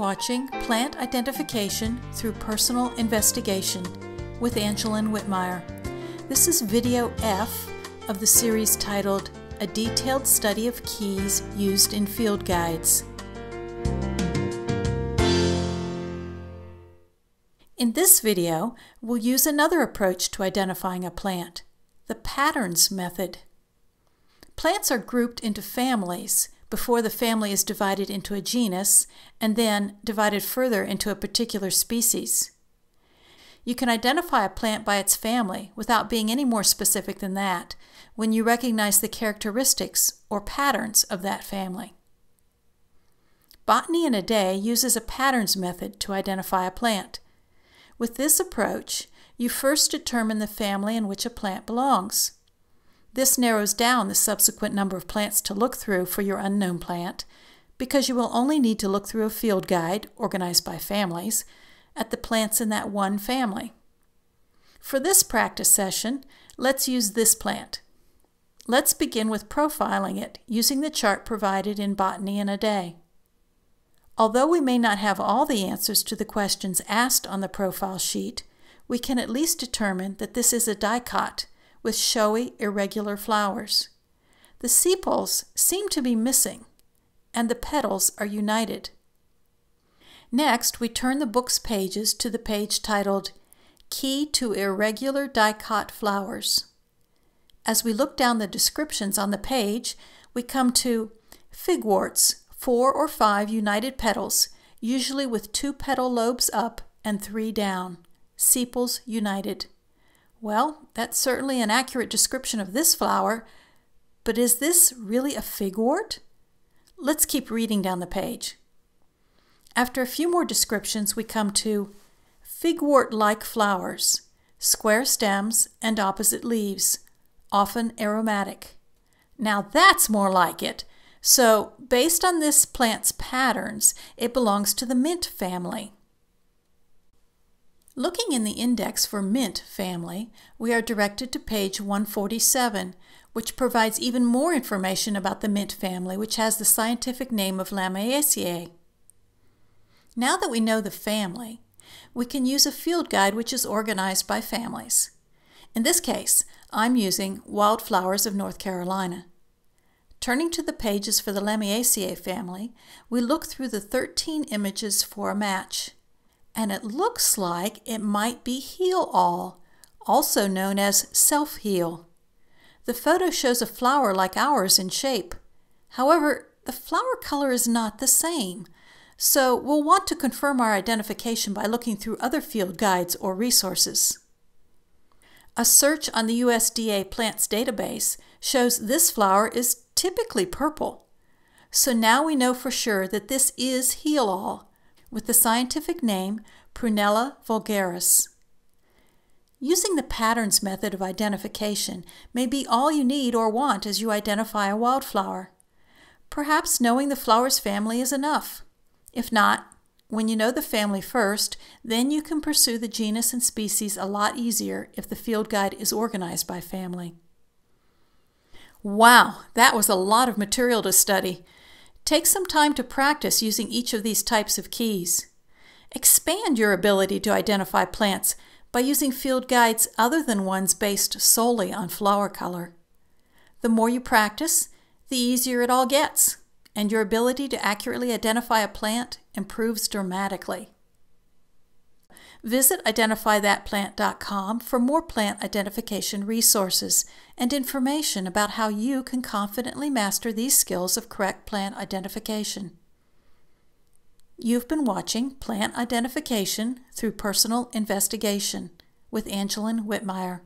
watching Plant Identification Through Personal Investigation with Angeline Whitmire. This is video F of the series titled A Detailed Study of Keys Used in Field Guides. In this video, we'll use another approach to identifying a plant, the patterns method. Plants are grouped into families before the family is divided into a genus and then divided further into a particular species. You can identify a plant by its family without being any more specific than that when you recognize the characteristics or patterns of that family. Botany in a Day uses a patterns method to identify a plant. With this approach, you first determine the family in which a plant belongs. This narrows down the subsequent number of plants to look through for your unknown plant because you will only need to look through a field guide, organized by families, at the plants in that one family. For this practice session, let's use this plant. Let's begin with profiling it using the chart provided in Botany in a Day. Although we may not have all the answers to the questions asked on the profile sheet, we can at least determine that this is a dicot, with showy, irregular flowers. The sepals seem to be missing, and the petals are united. Next, we turn the book's pages to the page titled Key to Irregular Dicot Flowers. As we look down the descriptions on the page, we come to figworts, four or five united petals, usually with two petal lobes up and three down, sepals united. Well, that's certainly an accurate description of this flower, but is this really a figwort? Let's keep reading down the page. After a few more descriptions, we come to figwort-like flowers, square stems and opposite leaves, often aromatic. Now that's more like it. So, based on this plant's patterns, it belongs to the mint family. Looking in the index for Mint family, we are directed to page 147, which provides even more information about the mint family, which has the scientific name of Lamiaceae. Now that we know the family, we can use a field guide which is organized by families. In this case, I'm using Wildflowers of North Carolina. Turning to the pages for the Lamiaceae family, we look through the 13 images for a match and it looks like it might be heal all, also known as self heal. The photo shows a flower like ours in shape. However, the flower color is not the same, so we'll want to confirm our identification by looking through other field guides or resources. A search on the USDA plants database shows this flower is typically purple. So now we know for sure that this is heal all with the scientific name Prunella vulgaris. Using the patterns method of identification may be all you need or want as you identify a wildflower. Perhaps knowing the flower's family is enough. If not, when you know the family first, then you can pursue the genus and species a lot easier if the field guide is organized by family. Wow, that was a lot of material to study. Take some time to practice using each of these types of keys. Expand your ability to identify plants by using field guides other than ones based solely on flower color. The more you practice, the easier it all gets, and your ability to accurately identify a plant improves dramatically. Visit identifythatplant.com for more plant identification resources and information about how you can confidently master these skills of correct plant identification. You've been watching Plant Identification Through Personal Investigation with Angeline Whitmire.